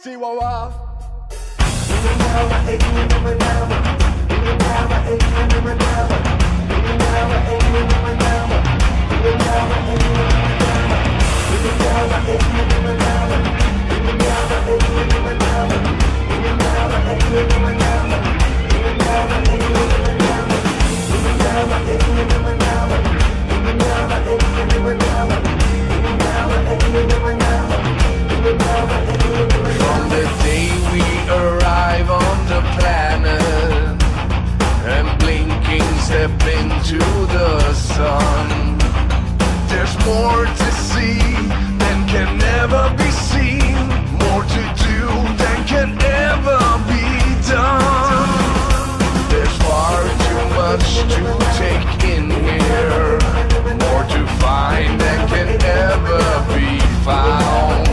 Chihuahua. From step into the sun, there's more to see than can ever be seen, more to do than can ever be done. There's far too much to take in here, more to find than can ever be found.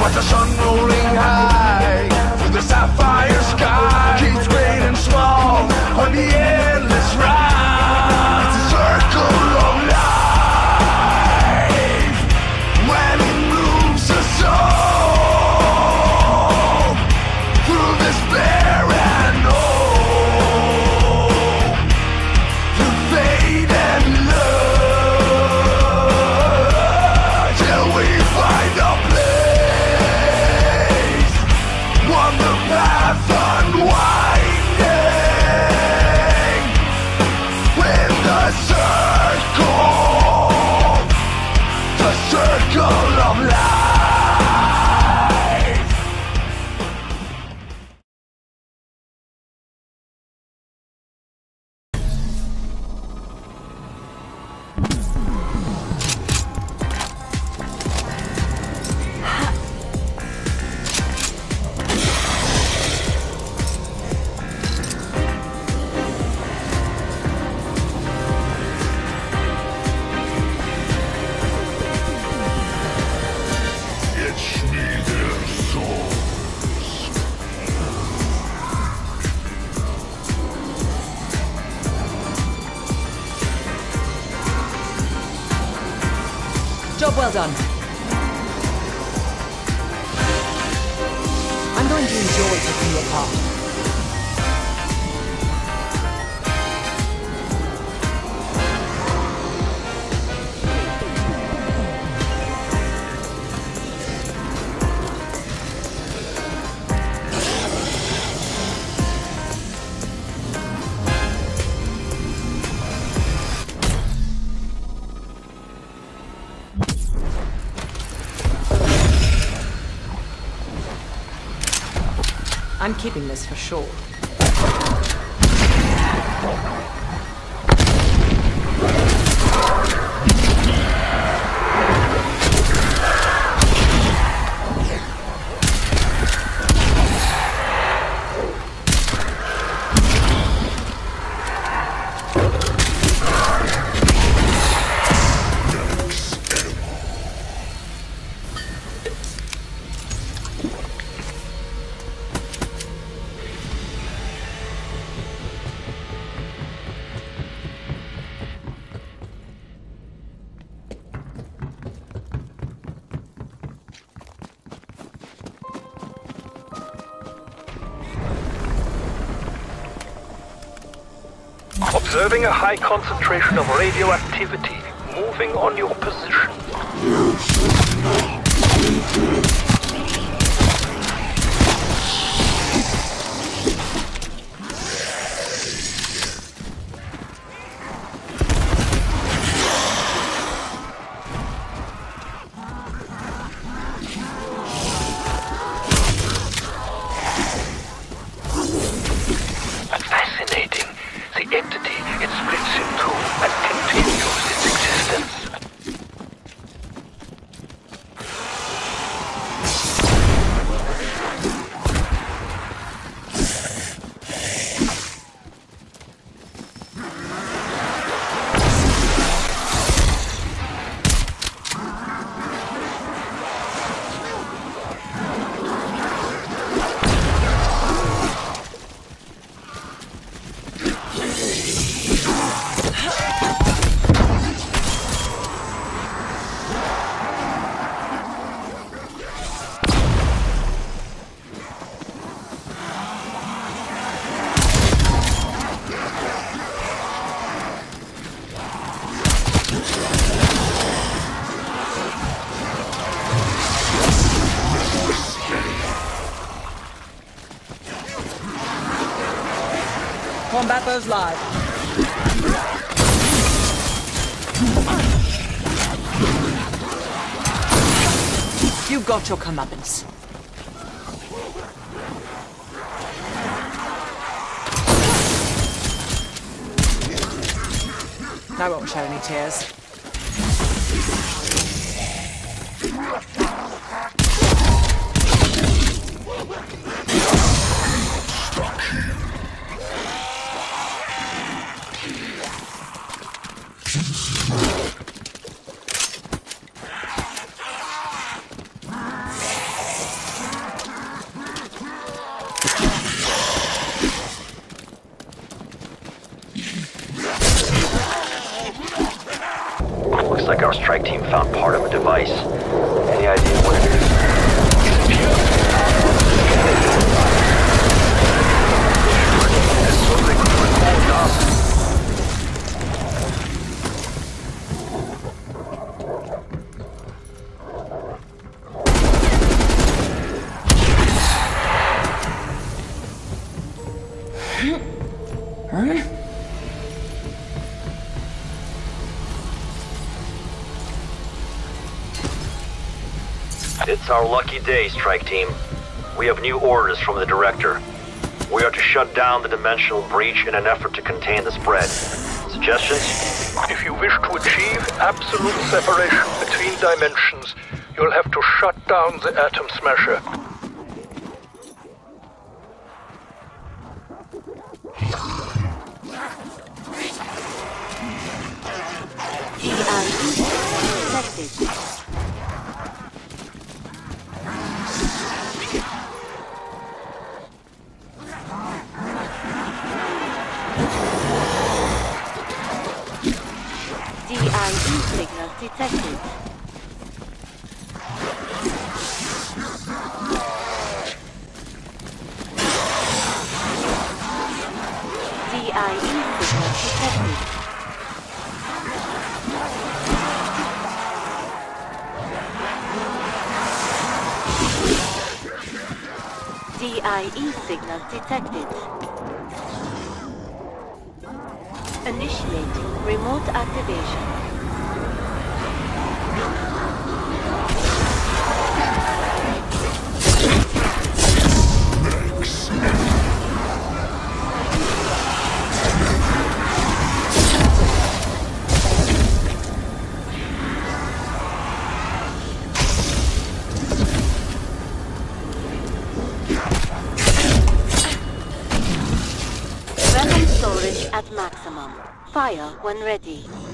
Watch the sun I'm keeping this for sure. Observing a high concentration of radioactivity moving on your position. Combaters live. You got your comeuppance. I won't shed any tears. Strike team. We have new orders from the director. We are to shut down the dimensional breach in an effort to contain the spread. Suggestions? If you wish to achieve absolute separation between dimensions, you'll have to shut down the Atom Smasher. DIE signal detected. Initiating remote activation. Fire when ready.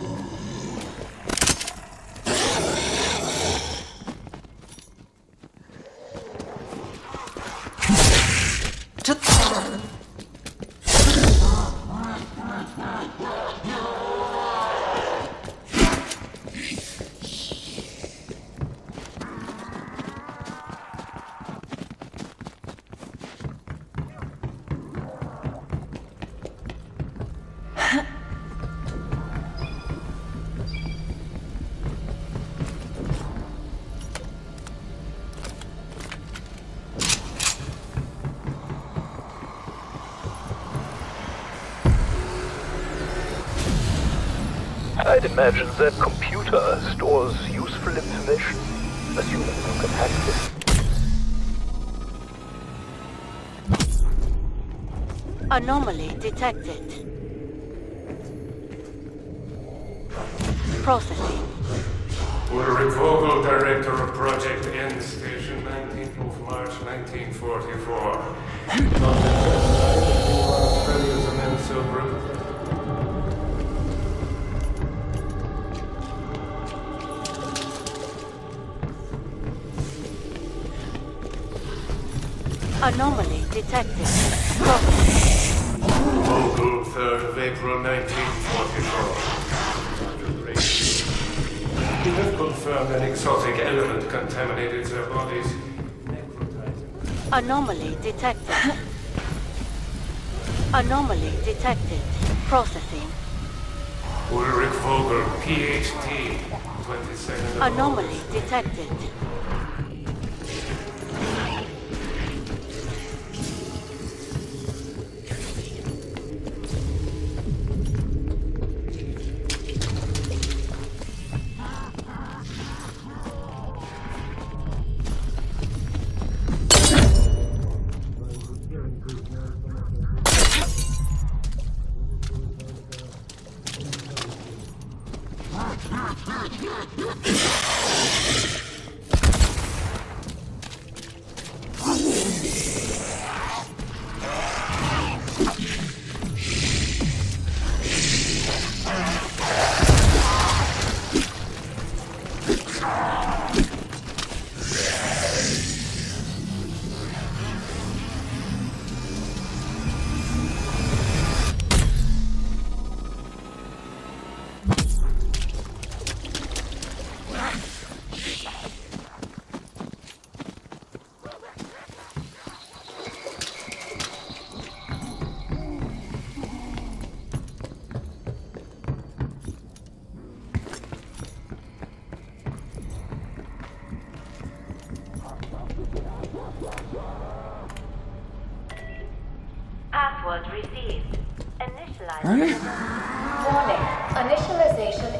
I'd imagine that computer stores useful information, assuming you can hack it. Anomaly detected. Processing. Ulrich Vogel, Director of Project N Station, 19th of March 1944. Anomaly detected. Vogel, 3rd of April 1944. We have confirmed an exotic element contaminated their bodies. Anomaly detected. Anomaly detected. Processing. Ulrich Vogel, PhD, 22nd of Anomaly detected.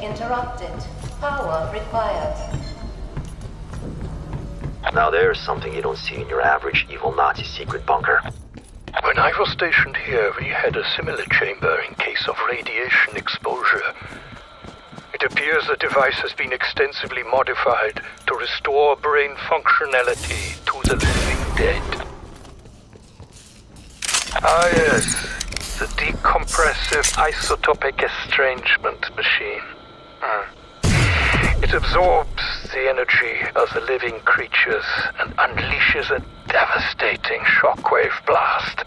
Interrupted. Power required. Now there's something you don't see in your average evil Nazi secret bunker. When I was stationed here, we had a similar chamber in case of radiation exposure. It appears the device has been extensively modified to restore brain functionality to the living dead. Ah, yes. The decompressive isotopic estrangement machine. Hmm. It absorbs the energy of the living creatures and unleashes a devastating shockwave blast.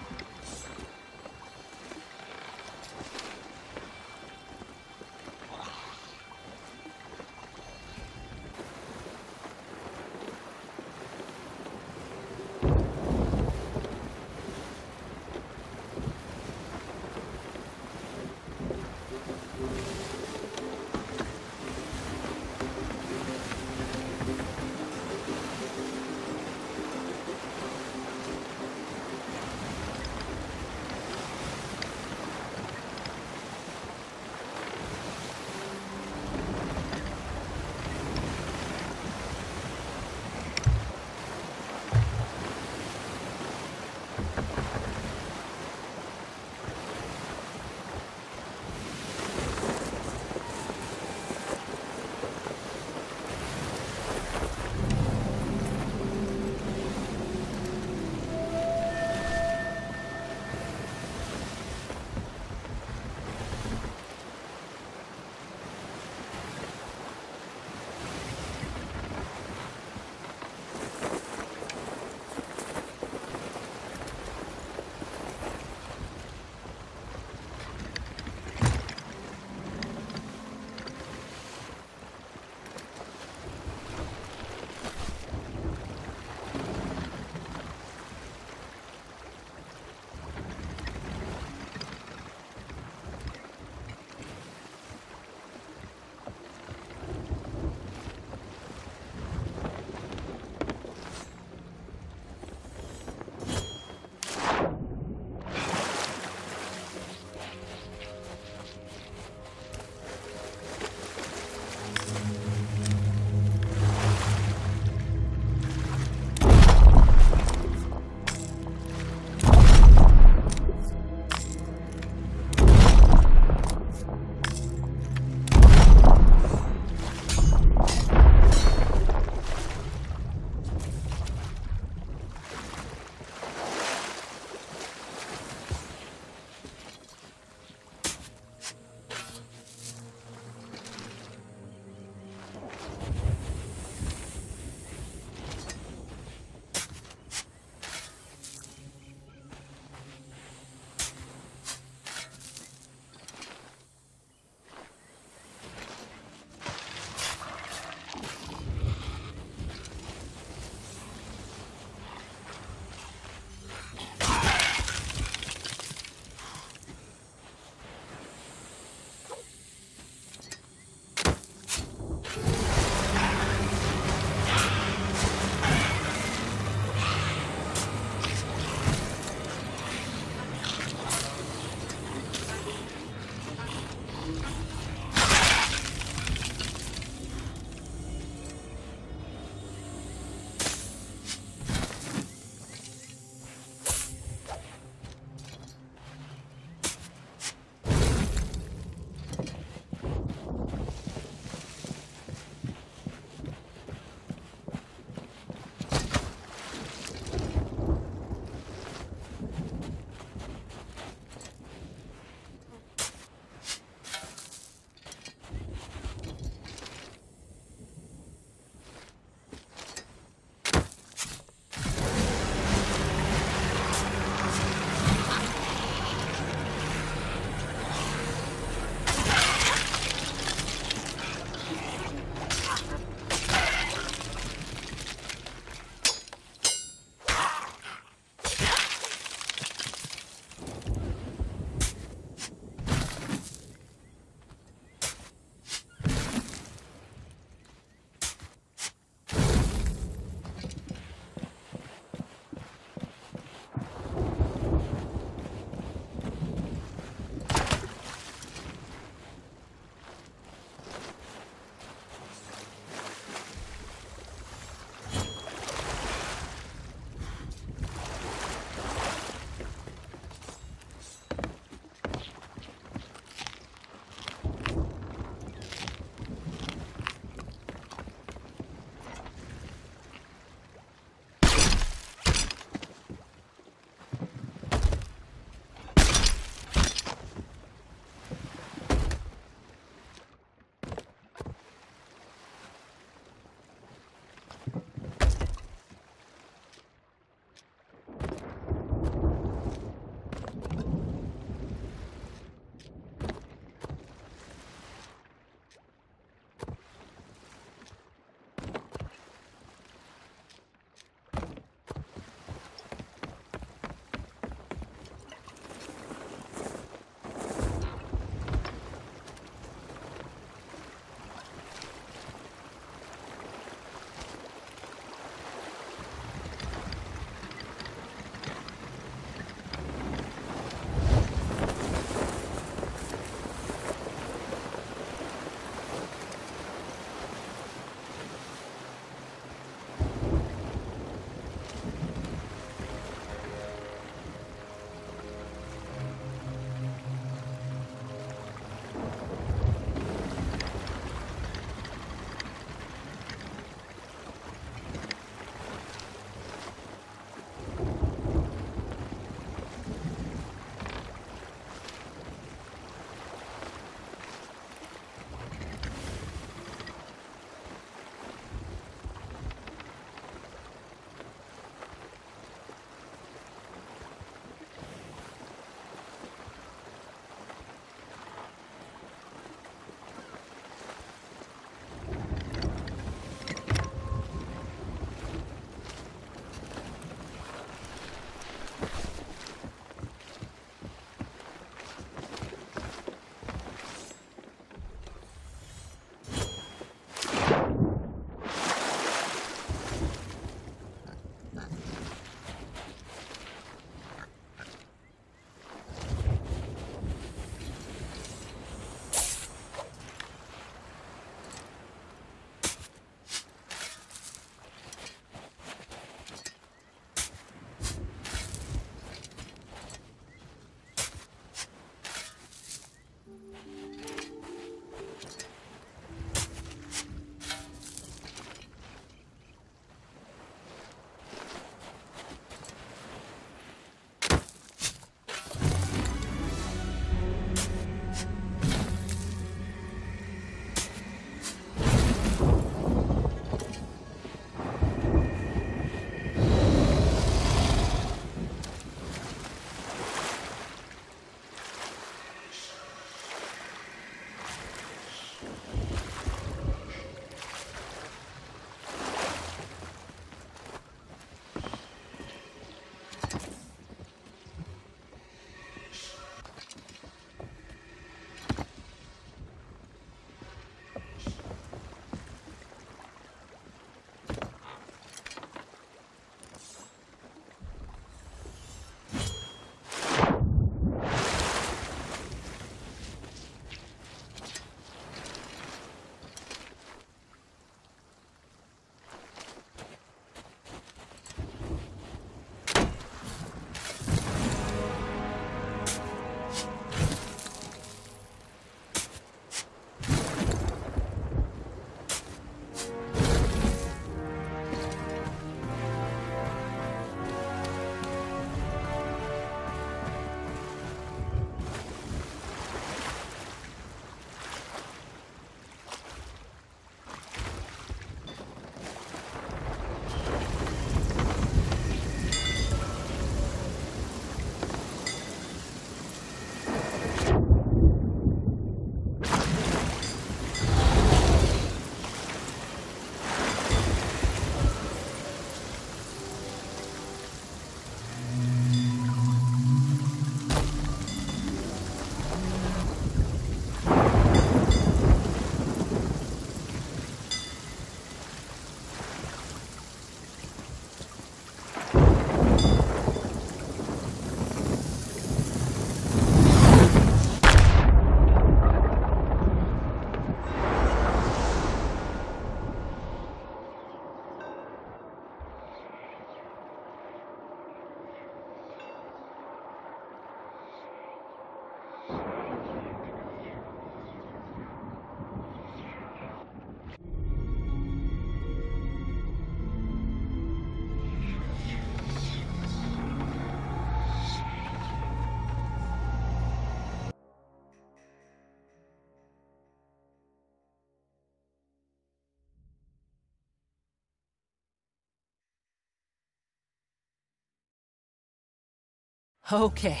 Okay,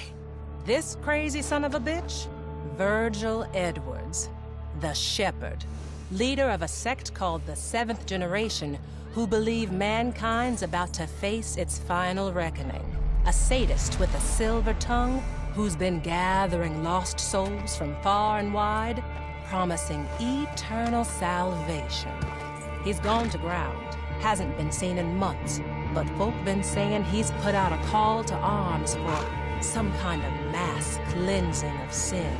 this crazy son of a bitch? Virgil Edwards, the Shepherd, leader of a sect called the Seventh Generation, who believe mankind's about to face its final reckoning. A sadist with a silver tongue who's been gathering lost souls from far and wide, promising eternal salvation. He's gone to ground, hasn't been seen in months, but folk been saying he's put out a call to arms for some kind of mass cleansing of sin.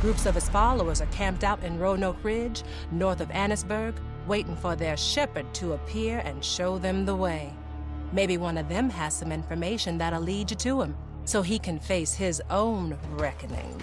Groups of his followers are camped out in Roanoke Ridge, north of Annisburg, waiting for their shepherd to appear and show them the way. Maybe one of them has some information that'll lead you to him, so he can face his own reckoning.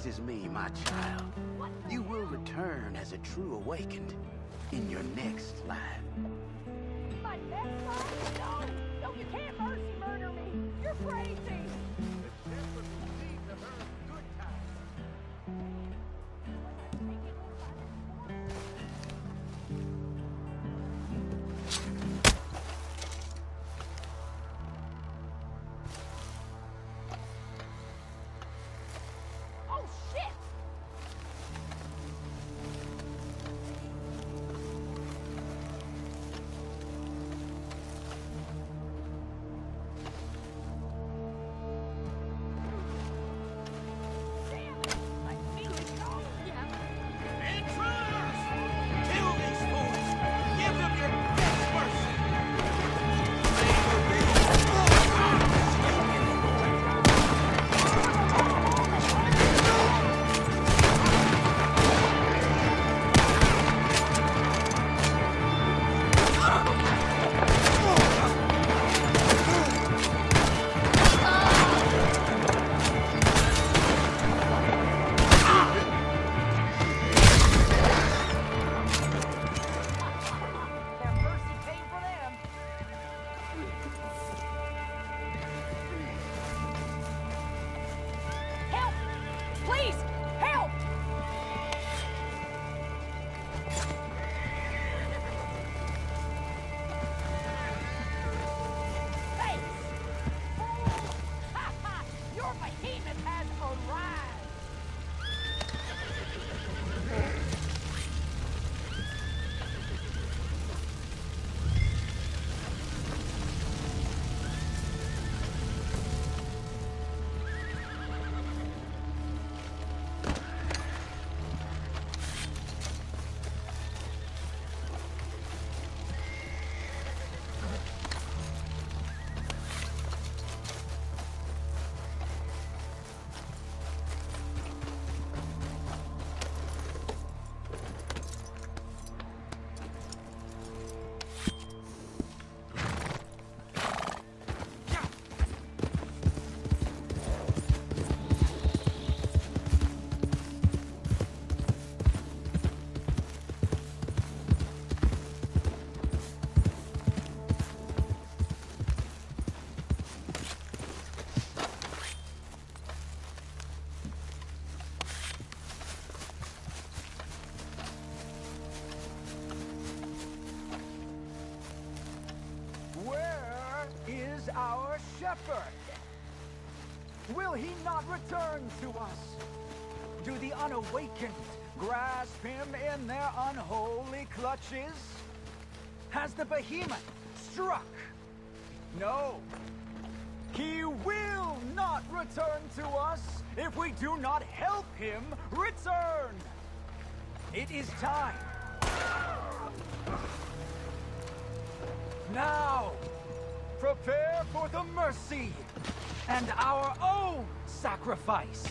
Pleases me, my child. You will return as a true awakened in your next life. Our shepherd. Will he not return to us? Do the unawakened grasp him in their unholy clutches? Has the behemoth struck? No. He will not return to us if we do not help him return. It is time. Now, prepare for the mercy and our own sacrifice.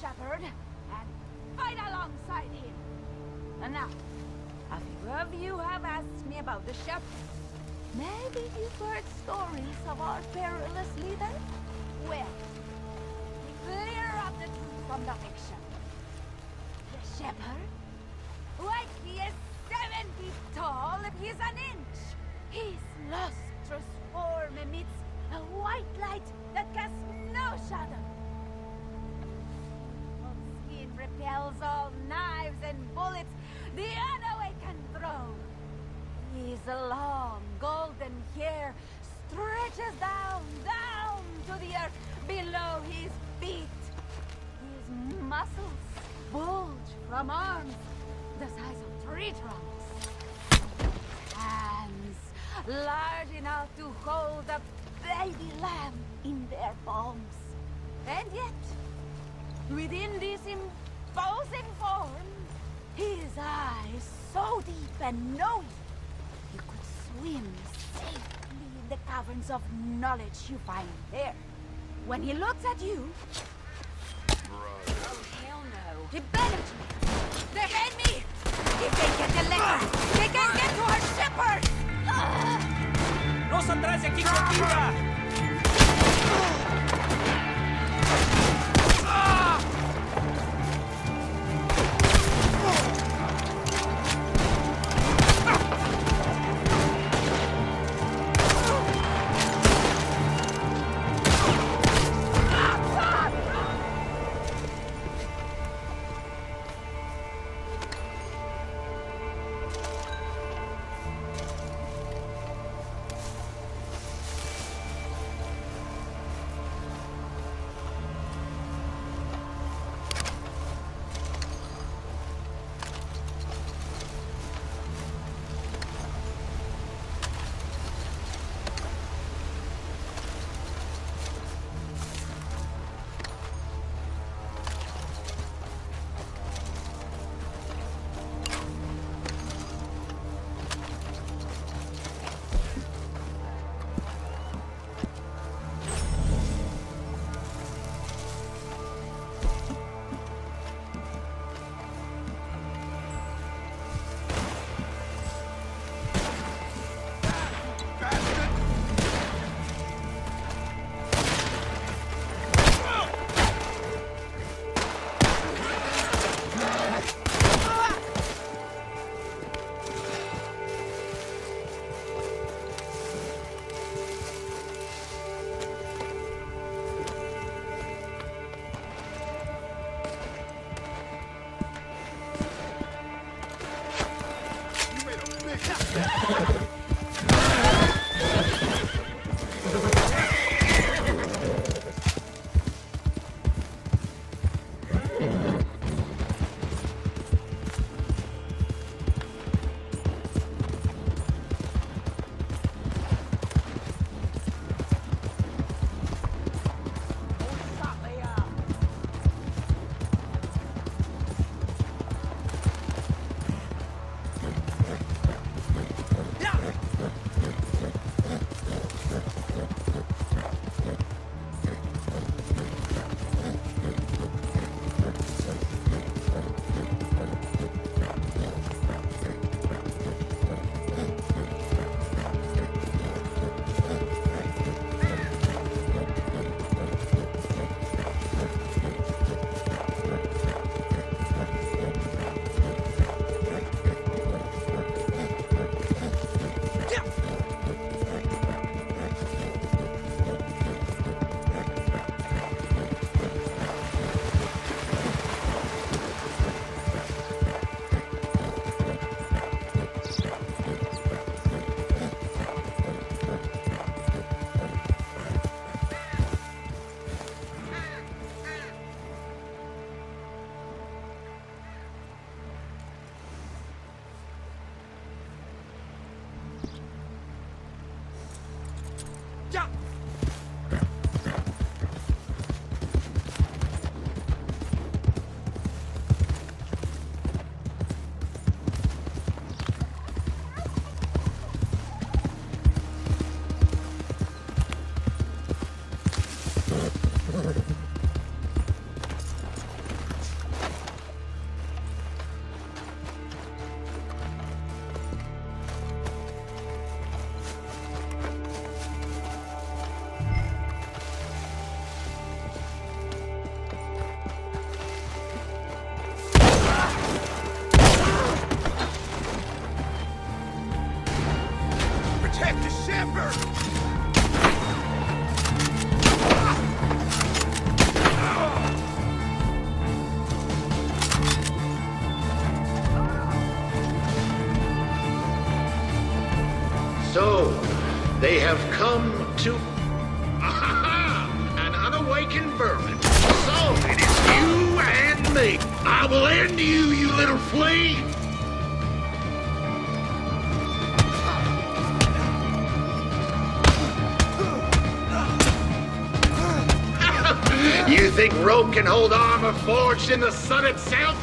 Shepherd and fight alongside him. And now, a few of you have asked me about the shepherd. Maybe you've heard stories of our perilous leader? Well, we clear up the truth from the fiction. The shepherd? Within this imposing form, his eyes so deep and knowing, you could swim safely in the caverns of knowledge you find there. When he looks at you, oh hell no, he better Defend me! If they get the letter, they can get to our shepherd! Nos atrás aqui com Ha ha ha! Can hold armor forged in the sun itself?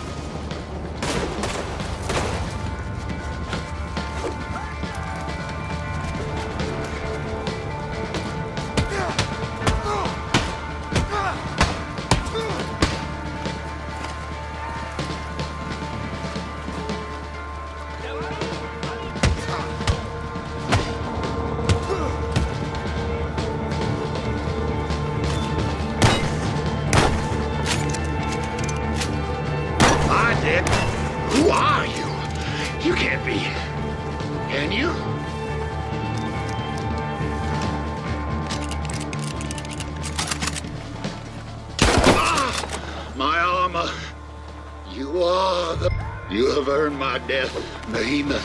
Behemoth.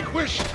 Still be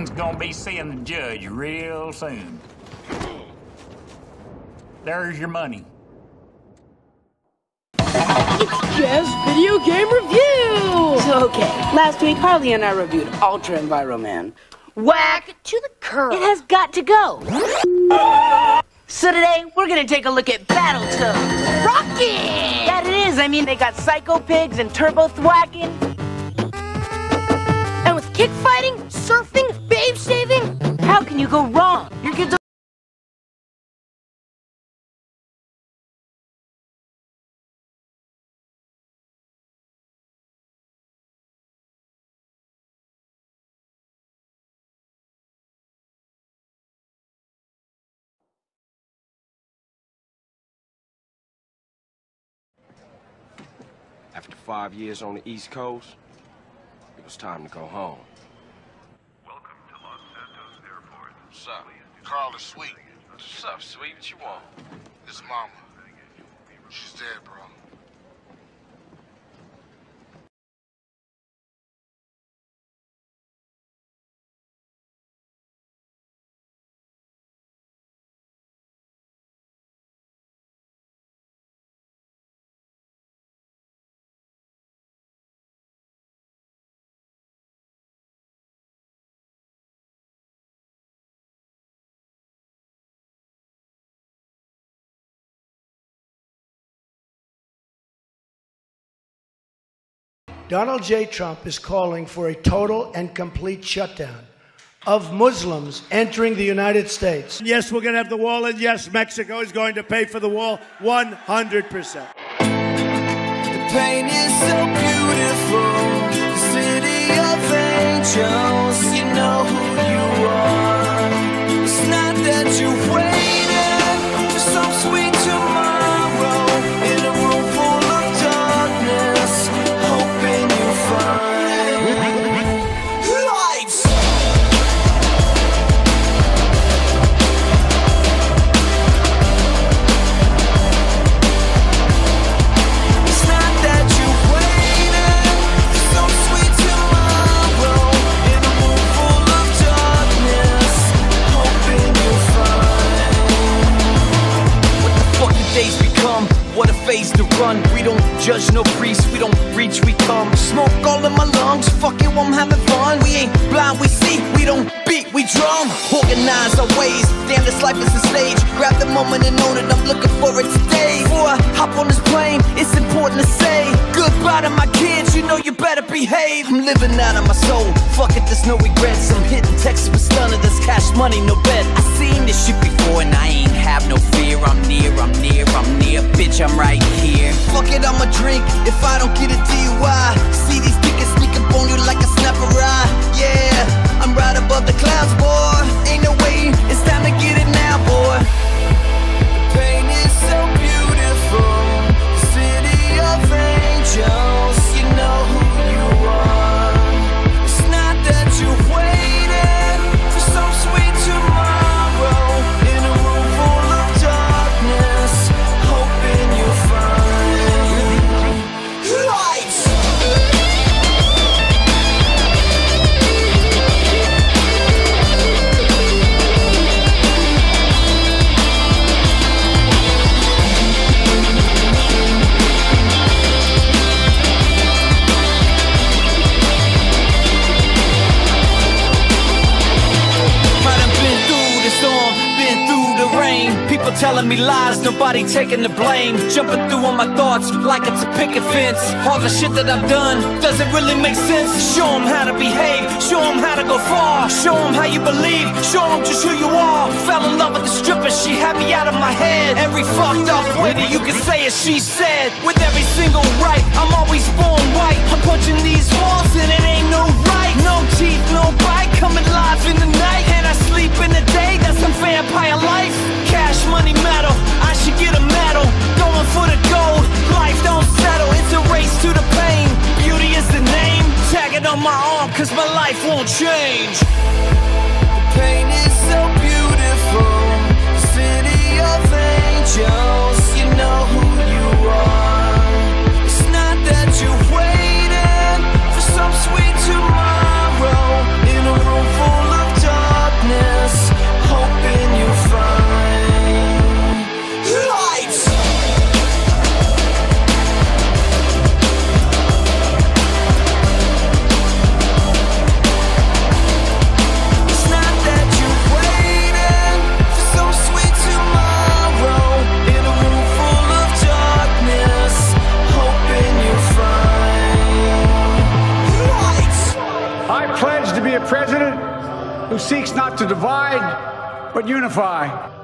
one's gonna be seeing the judge real soon. There's your money. It's Just video game review! Okay, last week Harley and I reviewed Ultra Enviroman. Whack to the curb. It has got to go. So today we're gonna take a look at Battletoads. Rocket! That it is. I mean, they got Psycho Pigs and Turbo Thwacking. And with kick fighting, surfing, babe saving, how can you go wrong? Your kids After five years on the East Coast, was time to go home. Welcome to Los Santos Airport. What's up? Carl is sweet. What's up, sweet? What you want? His mama. She's dead, bro. Donald J. Trump is calling for a total and complete shutdown of Muslims entering the United States. Yes, we're going to have the wall, and yes, Mexico is going to pay for the wall 100%. pain is so beautiful. City of angels, you know who you are. Run. We don't judge no priest, we don't reach, we come. Smoke all in my lungs, fuck it, I'm having fun. We ain't blind, we see, we don't beat, we drum. Organize our ways, damn, this life is a stage. Grab the moment and own it, I'm looking for it today. Before I hop on this plane, it's important to say goodbye to my kids, you know you better behave. I'm living out of my soul, fuck it, there's no regrets. I'm hitting Texas with stunner, there's cash money, no bet. Seen this shit before and I ain't have no fear. I'm near, I'm near, I'm near, bitch, I'm right here. Fuck it, I'ma drink if I don't get a DUI. See these tickets sneak up on you like a snapper eye. Yeah, I'm right above the clouds, boy. Ain't no way, it's time to get it now, boy. pain is so beautiful. The city of angels, you know me lies, nobody taking the blame. Jumping through all my thoughts like it's a picket fence. All the shit that I've done doesn't really make sense. Show 'em how to behave, show 'em how to go far. Show 'em how you believe, show 'em just who you are. Fell in love with the stripper, she had me out of my head. Every fucked up way that you can say it, she said. With every single right, I'm always born white. I'm punching these walls and it ain't no right. No teeth, no bite, coming live in the night. And I sleep in the day, that's some vampire life. Cash, money, metal, I should get a medal. Going for the gold, life don't settle. It's a race to the pain. Beauty is the name. Tag it on my arm, cause my life won't change. pain is so beautiful. City of angels, you know who you are. Not that who seeks not to divide, but unify.